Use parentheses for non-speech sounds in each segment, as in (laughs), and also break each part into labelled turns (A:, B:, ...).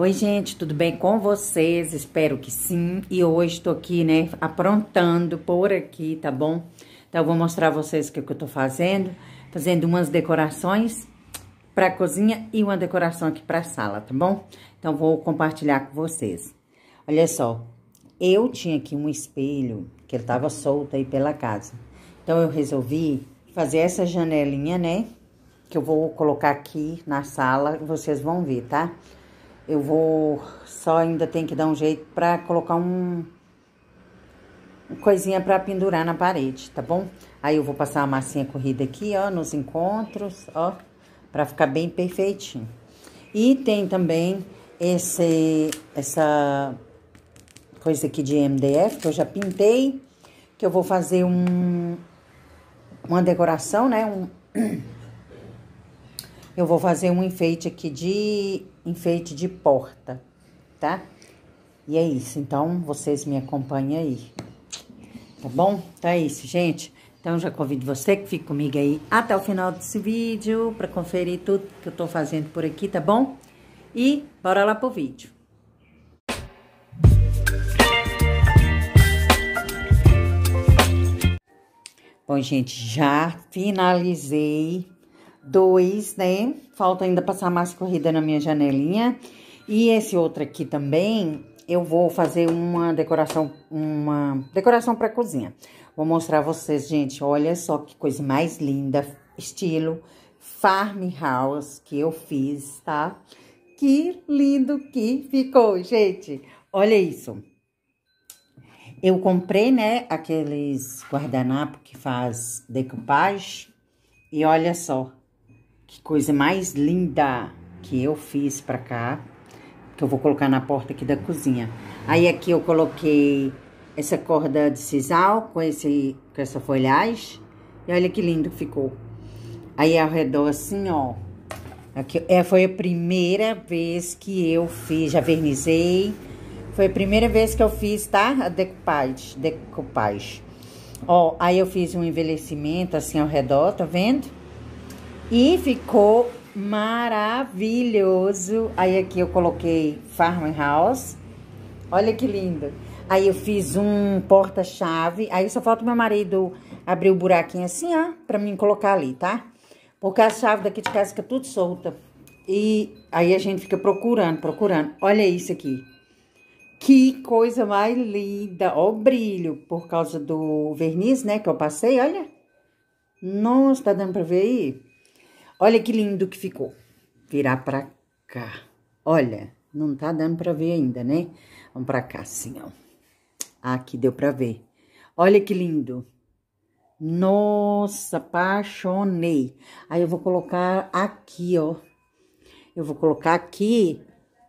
A: Oi, gente, tudo bem com vocês? Espero que sim. E hoje tô aqui, né, aprontando por aqui, tá bom? Então, eu vou mostrar vocês o que, que eu tô fazendo. Fazendo umas decorações pra cozinha e uma decoração aqui pra sala, tá bom? Então, vou compartilhar com vocês. Olha só, eu tinha aqui um espelho que ele tava solto aí pela casa. Então, eu resolvi fazer essa janelinha, né? Que eu vou colocar aqui na sala, vocês vão ver, tá? Eu vou... Só ainda tem que dar um jeito pra colocar um... Coisinha pra pendurar na parede, tá bom? Aí eu vou passar a massinha corrida aqui, ó, nos encontros, ó. Pra ficar bem perfeitinho. E tem também esse... Essa coisa aqui de MDF que eu já pintei. Que eu vou fazer um uma decoração, né? Um... Eu vou fazer um enfeite aqui de enfeite de porta, tá? E é isso, então vocês me acompanhem aí, tá bom? Então é isso, gente. Então já convido você que fique comigo aí até o final desse vídeo para conferir tudo que eu tô fazendo por aqui, tá bom? E bora lá pro vídeo. Bom, gente, já finalizei dois, né? Falta ainda passar mais corrida na minha janelinha. E esse outro aqui também, eu vou fazer uma decoração, uma decoração para cozinha. Vou mostrar a vocês, gente, olha só que coisa mais linda, estilo farmhouse que eu fiz, tá? Que lindo que ficou, gente. Olha isso. Eu comprei, né, aqueles guardanapos que faz decoupage. E olha só, que coisa mais linda que eu fiz pra cá. Que eu vou colocar na porta aqui da cozinha. Aí aqui eu coloquei essa corda de sisal com, esse, com essa folhagem. E olha que lindo ficou. Aí ao redor assim, ó. Aqui, é, foi a primeira vez que eu fiz, já vernizei foi a primeira vez que eu fiz, tá? A decoupage, decoupage. Ó, aí eu fiz um envelhecimento assim ao redor, tá vendo? E ficou maravilhoso. Aí aqui eu coloquei farmhouse. Olha que lindo. Aí eu fiz um porta-chave. Aí só falta meu marido abrir o buraquinho assim, ó, pra mim colocar ali, tá? Porque a chave daqui de casa fica tudo solta. E aí a gente fica procurando, procurando. Olha isso aqui. Que coisa mais linda. Ó o brilho por causa do verniz, né, que eu passei, olha. Nossa, tá dando pra ver aí? Olha que lindo que ficou. Virar pra cá. Olha, não tá dando pra ver ainda, né? Vamos pra cá, assim, ó. Aqui deu pra ver. Olha que lindo. Nossa, apaixonei. Aí eu vou colocar aqui, ó. Eu vou colocar aqui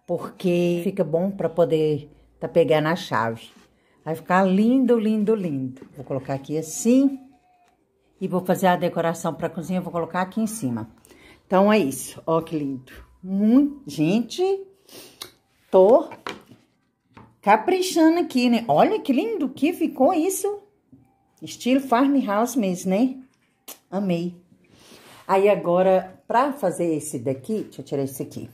A: porque fica bom pra poder tá pegando a chave. Vai ficar lindo, lindo, lindo. Vou colocar aqui assim. E vou fazer a decoração pra cozinha, vou colocar aqui em cima. Então, é isso. Ó, que lindo. Muito... Gente, tô caprichando aqui, né? Olha que lindo que ficou isso. Estilo farmhouse mesmo, né? Amei. Aí, agora, pra fazer esse daqui... Deixa eu tirar esse aqui.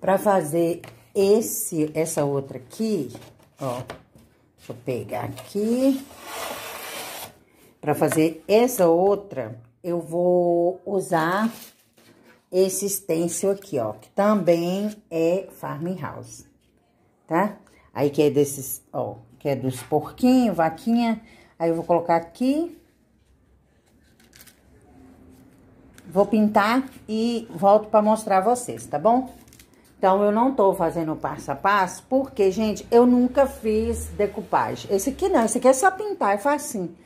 A: Pra fazer esse, essa outra aqui, ó, deixa eu pegar aqui. Para fazer essa outra, eu vou usar esse stencil aqui, ó, que também é farmhouse, tá? Aí que é desses, ó, que é dos porquinhos, vaquinha. Aí eu vou colocar aqui. Vou pintar e volto para mostrar a vocês, tá bom? Então, eu não tô fazendo passo a passo, porque, gente, eu nunca fiz decupagem. Esse aqui não, esse aqui é só pintar, é facinho,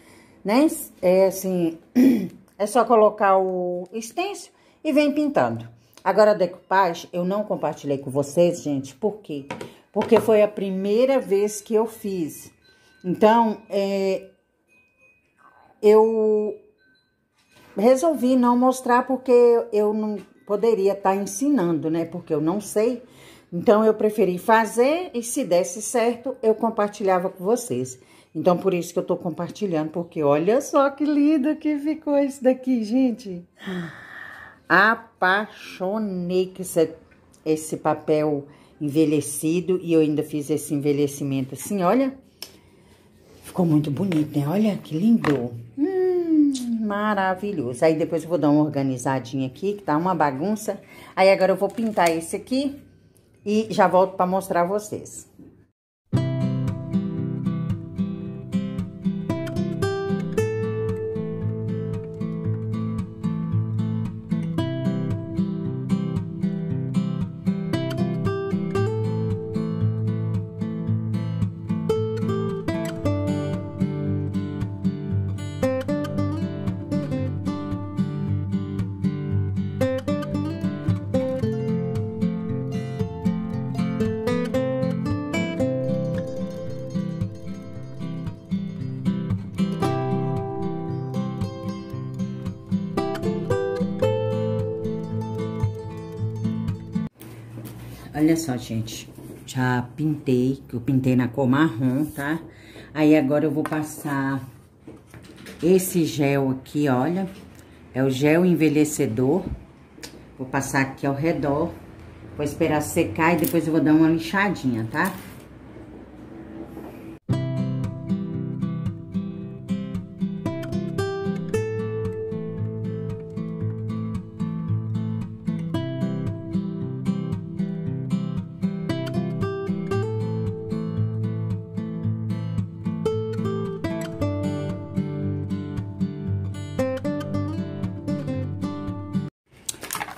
A: né? É assim, (clears throat) é só colocar o stencil e vem pintando. Agora, a decupagem, eu não compartilhei com vocês, gente, por quê? Porque foi a primeira vez que eu fiz. Então, é, eu resolvi não mostrar porque eu não poderia estar tá ensinando, né? Porque eu não sei. Então, eu preferi fazer e se desse certo, eu compartilhava com vocês. Então, por isso que eu tô compartilhando, porque olha só que lindo que ficou isso daqui, gente. Apaixonei isso é esse papel envelhecido e eu ainda fiz esse envelhecimento assim, olha. Ficou muito bonito, né? Olha que lindo. Hum, maravilhoso. Aí depois eu vou dar uma organizadinha aqui, que tá uma bagunça. Aí agora eu vou pintar esse aqui e já volto pra mostrar a vocês. Olha só, gente. Já pintei, que eu pintei na cor marrom, tá? Aí agora eu vou passar esse gel aqui, olha. É o gel envelhecedor. Vou passar aqui ao redor. Vou esperar secar e depois eu vou dar uma lixadinha, tá? Tá?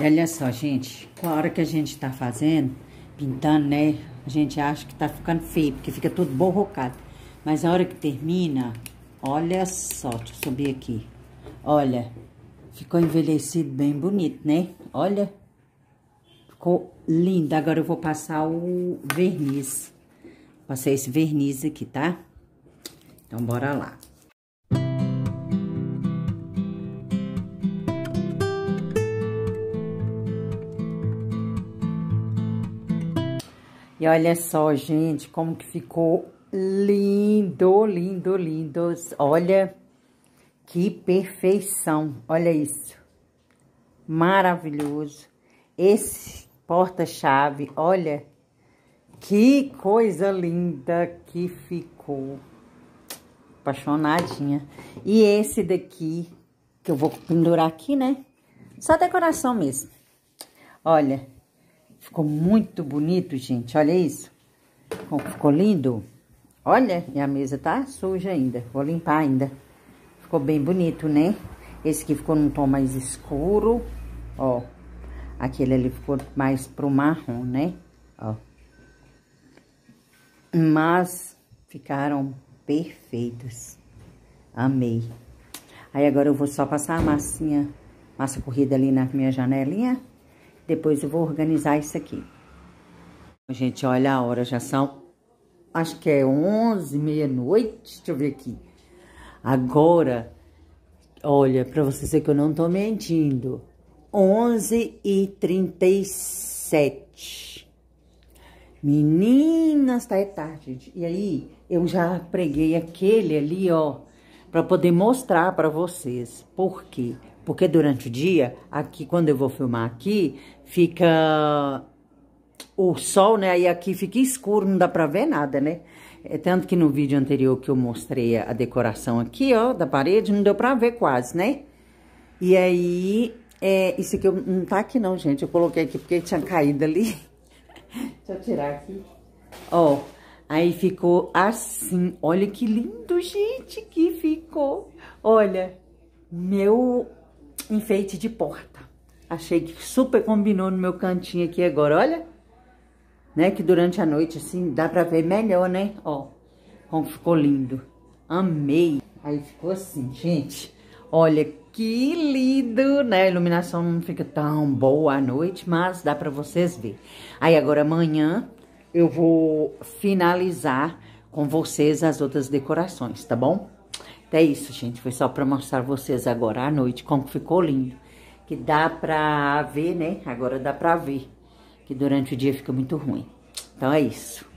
A: Olha só, gente, com a hora que a gente tá fazendo, pintando, né, a gente acha que tá ficando feio, porque fica tudo borrocado. Mas a hora que termina, olha só, deixa eu subir aqui. Olha, ficou envelhecido bem bonito, né? Olha, ficou lindo. Agora eu vou passar o verniz. Passei esse verniz aqui, tá? Então, bora lá. E olha só, gente, como que ficou lindo, lindo, lindo. Olha que perfeição. Olha isso. Maravilhoso. Esse porta-chave, olha que coisa linda que ficou. Apaixonadinha. E esse daqui, que eu vou pendurar aqui, né? Só decoração mesmo. Olha, Ficou muito bonito, gente. Olha isso. Ficou lindo. Olha, e a mesa tá suja ainda. Vou limpar ainda. Ficou bem bonito, né? Esse aqui ficou num tom mais escuro. Ó. Aquele ali ficou mais pro marrom, né? Ó. Mas ficaram perfeitos. Amei. Aí agora eu vou só passar a massinha, massa corrida ali na minha janelinha. Depois eu vou organizar isso aqui. Gente, olha a hora, já são, acho que é 11, meia-noite, deixa eu ver aqui. Agora, olha, pra vocês verem que eu não tô mentindo, 11 e 37. Meninas, tá é tarde. E aí, eu já preguei aquele ali, ó, pra poder mostrar pra vocês. Por quê? Porque durante o dia, aqui, quando eu vou filmar aqui, fica o sol, né? Aí aqui fica escuro, não dá pra ver nada, né? É tanto que no vídeo anterior que eu mostrei a decoração aqui, ó, da parede, não deu pra ver quase, né? E aí, é, isso aqui não tá aqui não, gente. Eu coloquei aqui porque tinha caído ali. (laughs) Deixa eu tirar aqui. Ó, aí ficou assim. Olha que lindo, gente, que ficou. Olha, meu enfeite de porta. Achei que super combinou no meu cantinho aqui agora, olha. Né, que durante a noite, assim, dá pra ver melhor, né? Ó, como ficou lindo. Amei. Aí ficou assim, gente. Olha que lindo, né? A iluminação não fica tão boa à noite, mas dá pra vocês ver. Aí agora amanhã eu vou finalizar com vocês as outras decorações, tá bom? Então é isso, gente. Foi só pra mostrar vocês agora à noite como ficou lindo. Que dá pra ver, né? Agora dá pra ver. Que durante o dia fica muito ruim. Então é isso.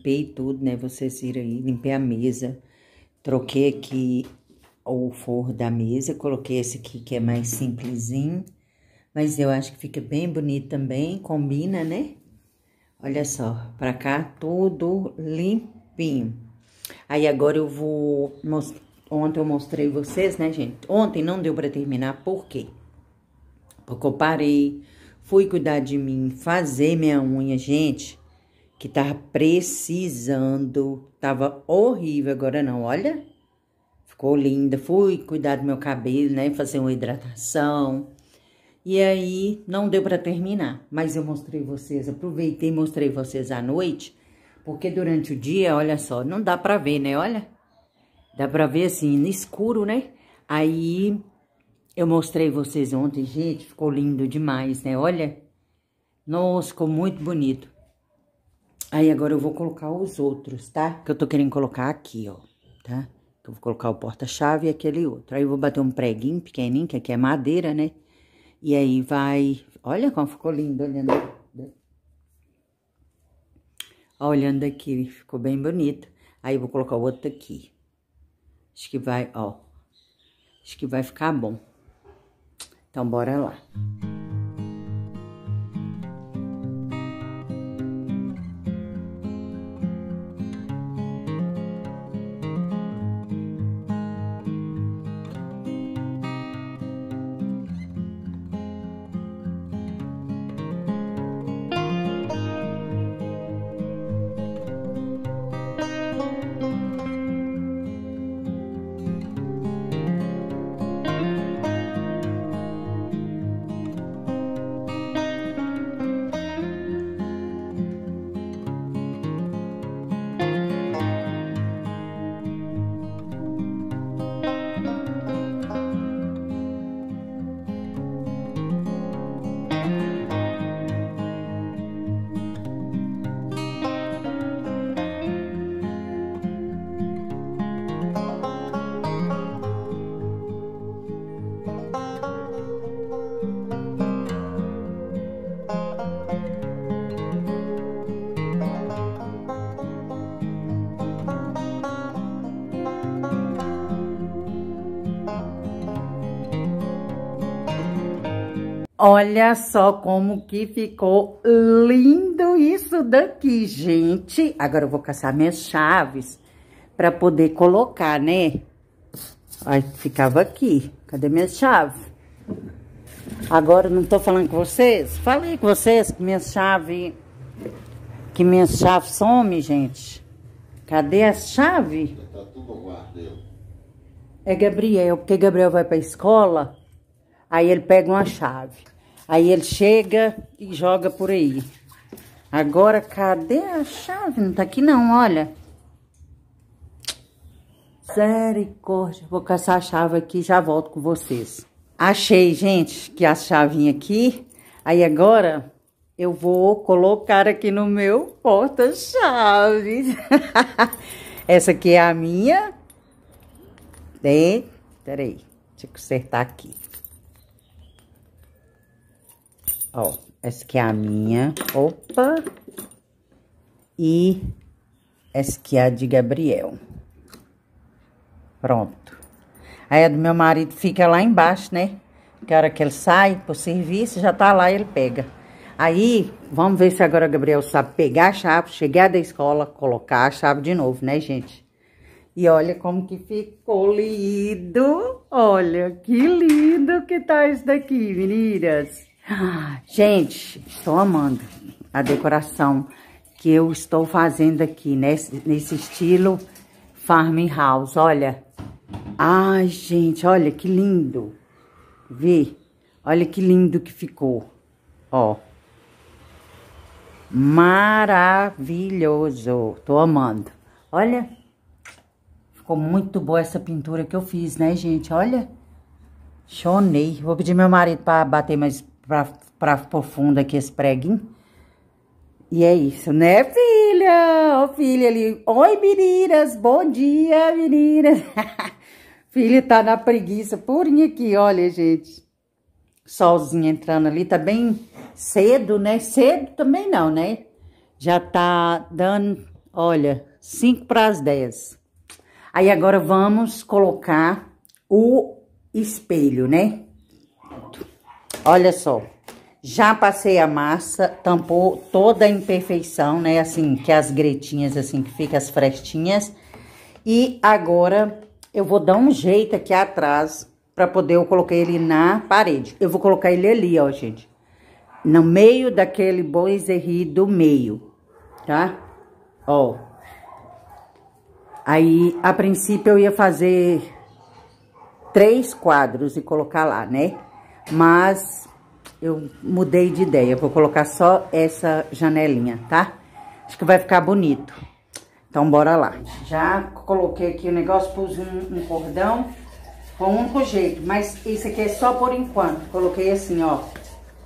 A: Limpei tudo, né? Vocês viram aí, limpei a mesa. Troquei aqui o forro da mesa, coloquei esse aqui que é mais simplesinho. Mas eu acho que fica bem bonito também, combina, né? Olha só, pra cá tudo limpinho. Aí agora eu vou mostrar. Ontem eu mostrei vocês, né, gente? Ontem não deu pra terminar, por quê? Porque eu parei, fui cuidar de mim, fazer minha unha, gente, que tava precisando, tava horrível, agora não, olha. Ficou linda, fui cuidar do meu cabelo, né, fazer uma hidratação. E aí, não deu para terminar, mas eu mostrei vocês, aproveitei e mostrei vocês à noite, porque durante o dia, olha só, não dá pra ver, né, olha. Dá pra ver assim, no escuro, né? Aí, eu mostrei vocês ontem, gente, ficou lindo demais, né? Olha, nossa, ficou muito bonito. Aí, agora eu vou colocar os outros, tá? Que eu tô querendo colocar aqui, ó, tá? Eu vou colocar o porta-chave e aquele outro. Aí, eu vou bater um preguinho pequenininho, que aqui é madeira, né? E aí, vai... Olha como ficou lindo, olhando... Olhando aqui, ficou bem bonito. Aí, eu vou colocar o outro aqui. Acho que vai, ó. Acho que vai ficar bom. Então, bora lá. Olha só como que ficou lindo isso daqui, gente. Agora eu vou caçar minhas chaves para poder colocar, né? Aí ficava aqui. Cadê minhas chaves? Agora não tô falando com vocês? Falei com vocês que minhas chaves... Que minhas chaves some, gente. Cadê as chaves? Tá tudo guardado. É Gabriel, porque Gabriel vai pra escola... Aí ele pega uma chave. Aí ele chega e joga por aí. Agora, cadê a chave? Não tá aqui não, olha. Misericórdia. Vou caçar a chave aqui e já volto com vocês. Achei, gente, que a chavinha aqui. Aí agora eu vou colocar aqui no meu porta-chaves. (laughs) Essa aqui é a minha. E, peraí, deixa eu consertar aqui. Ó, essa aqui é a minha. Opa! E essa aqui é a de Gabriel. Pronto. Aí a do meu marido fica lá embaixo, né? Que hora que ele sai pro serviço, já tá lá e ele pega. Aí, vamos ver se agora o Gabriel sabe pegar a chave, chegar da escola, colocar a chave de novo, né, gente? E olha como que ficou lindo. Olha, que lindo que tá isso daqui, meninas. Gente, estou amando a decoração que eu estou fazendo aqui, nesse, nesse estilo farmhouse, olha. Ai, gente, olha que lindo. Vê, olha que lindo que ficou, ó. Maravilhoso, tô amando. Olha, ficou muito boa essa pintura que eu fiz, né, gente? Olha, chonei. Vou pedir meu marido para bater mais pra, pra profundo aqui esse preguinho. E é isso, né, filha? Ó, filha ali. Oi, meninas. Bom dia, meninas. (laughs) filha tá na preguiça purinha aqui, olha, gente. Solzinho entrando ali, tá bem cedo, né? Cedo também não, né? Já tá dando Olha, 5 para as 10. Aí agora vamos colocar o espelho, né? Olha só. Já passei a massa, tampou toda a imperfeição, né? Assim, que as gretinhas, assim, que fica as frestinhas. E agora eu vou dar um jeito aqui atrás pra poder eu colocar ele na parede. Eu vou colocar ele ali, ó, gente. No meio daquele boiserri do meio, tá? Ó. Aí, a princípio, eu ia fazer três quadros e colocar lá, né? Mas eu mudei de ideia, vou colocar só essa janelinha, tá? Acho que vai ficar bonito. Então, bora lá. Já coloquei aqui o negócio, pus um, um cordão com um único jeito, mas isso aqui é só por enquanto. Coloquei assim, ó.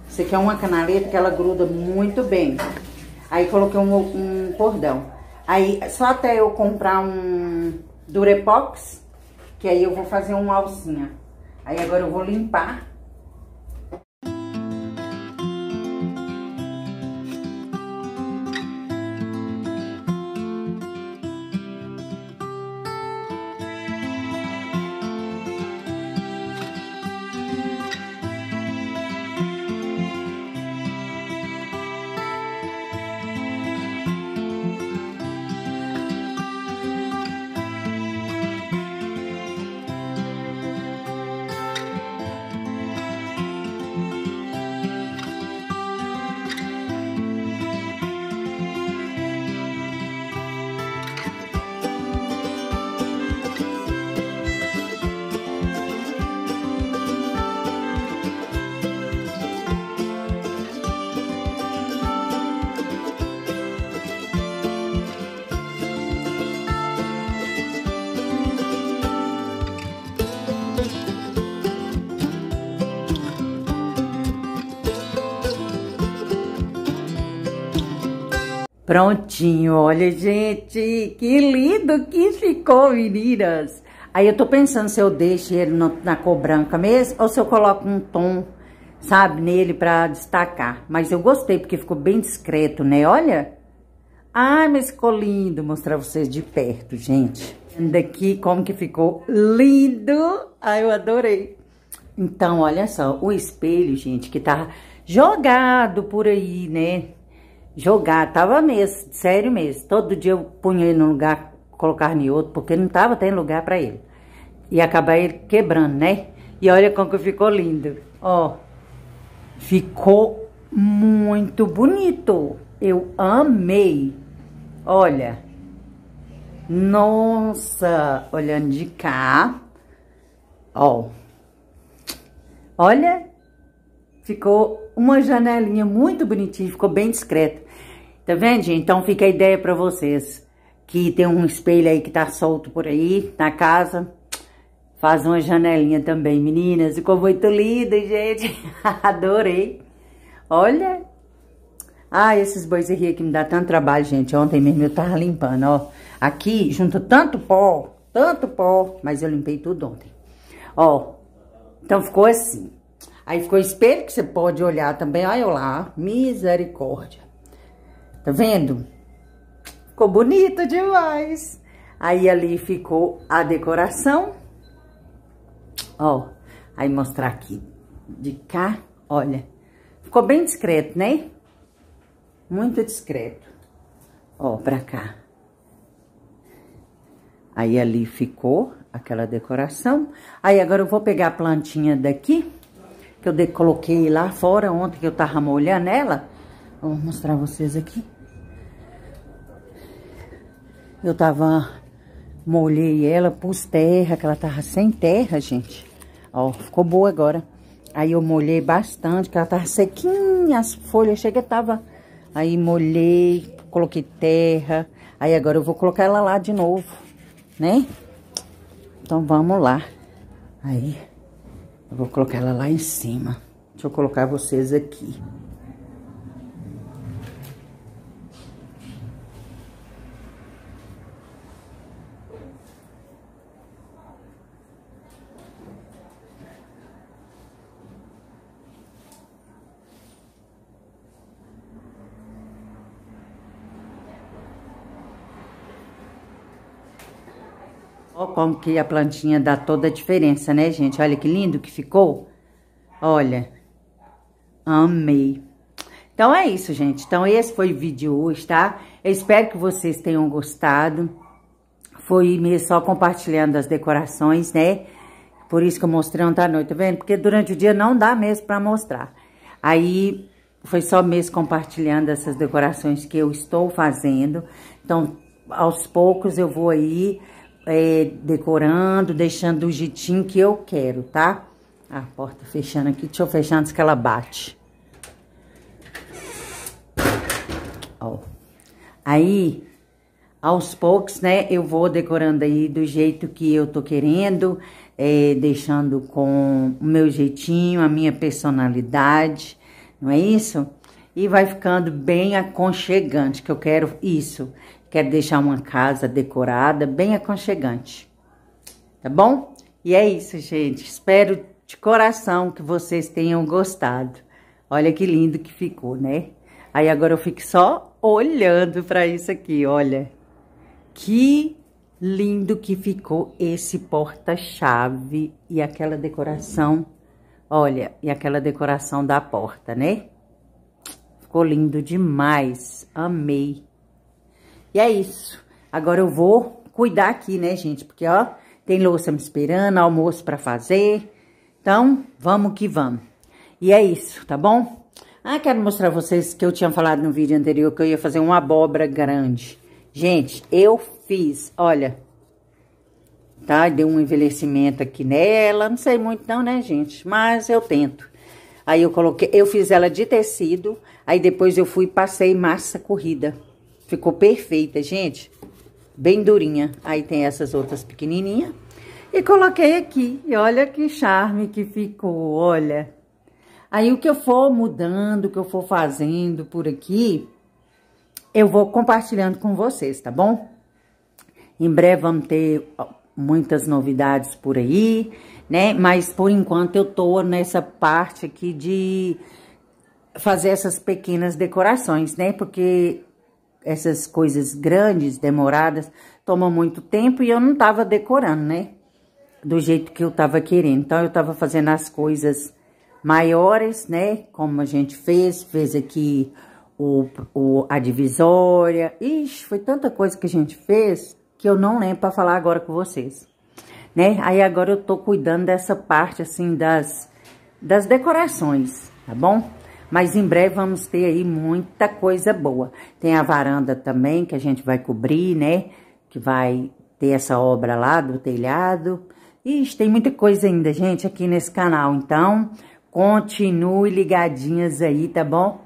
A: Isso aqui é uma canaleta que ela gruda muito bem. Aí, coloquei um, um cordão. Aí, só até eu comprar um Durepox, que aí eu vou fazer uma alcinha. Aí, agora eu vou limpar Prontinho, olha, gente, que lindo que ficou, meninas. Aí eu tô pensando se eu deixo ele no, na cor branca mesmo, ou se eu coloco um tom, sabe, nele pra destacar. Mas eu gostei, porque ficou bem discreto, né, olha. Ai, mas ficou lindo mostrar vocês de perto, gente. Daqui como que ficou lindo. Ai, eu adorei. Então, olha só, o espelho, gente, que tá jogado por aí, né? Jogar, tava mesmo, sério mesmo. Todo dia eu punha ele num lugar, colocava em outro, porque não tava tendo lugar para ele. E acabar ele quebrando, né? E olha como que ficou lindo. Ó, ficou muito bonito. Eu amei. Olha. Nossa, olhando de cá. Ó. Olha. Ficou uma janelinha muito bonitinha, ficou bem discreta. Tá vendo, gente? Então fica a ideia pra vocês. Que tem um espelho aí que tá solto por aí, na casa. Faz uma janelinha também, meninas. Ficou muito lindo, gente. (laughs) Adorei. Olha. Ah, esses boiserri aqui me dá tanto trabalho, gente. Ontem mesmo eu tava limpando, ó. Aqui junta tanto pó, tanto pó. Mas eu limpei tudo ontem. Ó. Então ficou assim. Aí ficou espelho que você pode olhar também. Olha lá, misericórdia. Tá vendo? Ficou bonito demais. Aí ali ficou a decoração. Ó, aí mostrar aqui de cá, olha. Ficou bem discreto, né? Muito discreto. Ó, pra cá. Aí ali ficou aquela decoração. Aí agora eu vou pegar a plantinha daqui que eu coloquei lá fora ontem, que eu tava molhando ela. Vou mostrar vocês aqui. Eu tava... Molhei ela, pus terra, que ela tava sem terra, gente. Ó, ficou boa agora. Aí eu molhei bastante, que ela tava sequinha, as folhas, chega tava... Aí molhei, coloquei terra. Aí agora eu vou colocar ela lá de novo, né? Então vamos lá. Aí... Eu vou colocar ela lá em cima. Deixa eu colocar vocês aqui. Como que a plantinha dá toda a diferença, né, gente? Olha que lindo que ficou. Olha, amei. Então é isso, gente. Então esse foi o vídeo hoje, tá? Eu espero que vocês tenham gostado. Foi só compartilhando as decorações, né? Por isso que eu mostrei ontem à noite, tá vendo? Porque durante o dia não dá mesmo pra mostrar. Aí, foi só mesmo compartilhando essas decorações que eu estou fazendo. Então, aos poucos eu vou aí é, decorando, deixando do jeitinho que eu quero, tá? A porta fechando aqui, deixa eu fechar antes que ela bate. Ó. Aí, aos poucos, né, eu vou decorando aí do jeito que eu tô querendo, é, deixando com o meu jeitinho, a minha personalidade, não é isso? E vai ficando bem aconchegante, que eu quero isso. Quero deixar uma casa decorada, bem aconchegante. Tá bom? E é isso, gente. Espero de coração que vocês tenham gostado. Olha que lindo que ficou, né? Aí agora eu fico só olhando para isso aqui, olha. Que lindo que ficou esse porta-chave e aquela decoração. Olha, e aquela decoração da porta, né? Ficou lindo demais. Amei. E é isso. Agora eu vou cuidar aqui, né, gente? Porque, ó, tem louça me esperando, almoço para fazer. Então, vamos que vamos. E é isso, tá bom? Ah, quero mostrar vocês que eu tinha falado no vídeo anterior que eu ia fazer uma abóbora grande. Gente, eu fiz, olha, tá? Deu um envelhecimento aqui nela, não sei muito não, né, gente? Mas eu tento. Aí eu coloquei, eu fiz ela de tecido, aí depois eu fui passei massa corrida. Ficou perfeita, gente. Bem durinha. Aí tem essas outras pequenininhas. E coloquei aqui. E olha que charme que ficou, olha. Aí o que eu for mudando, o que eu for fazendo por aqui, eu vou compartilhando com vocês, tá bom? Em breve vamos ter muitas novidades por aí, né? Mas por enquanto eu tô nessa parte aqui de fazer essas pequenas decorações, né? Porque essas coisas grandes, demoradas, tomam muito tempo e eu não tava decorando, né? Do jeito que eu tava querendo. Então, eu tava fazendo as coisas maiores, né? Como a gente fez, fez aqui o, o, a divisória. Ixi, foi tanta coisa que a gente fez que eu não lembro para falar agora com vocês, né? Aí agora eu tô cuidando dessa parte, assim, das, das decorações, tá bom? Mas em breve vamos ter aí muita coisa boa. Tem a varanda também que a gente vai cobrir, né? Que vai ter essa obra lá do telhado. Ixi, tem muita coisa ainda, gente, aqui nesse canal. Então, Continue ligadinhas aí, tá bom?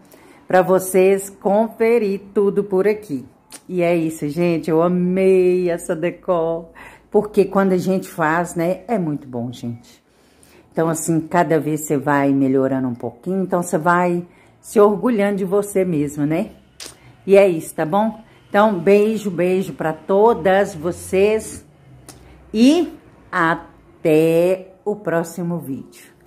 A: Para vocês conferir tudo por aqui. E é isso, gente. Eu amei essa decor. Porque quando a gente faz, né, é muito bom, gente. Então, assim, cada vez você vai melhorando um pouquinho. Então, você vai se orgulhando de você mesmo, né? E é isso, tá bom? Então, beijo, beijo para todas vocês. E até o próximo vídeo.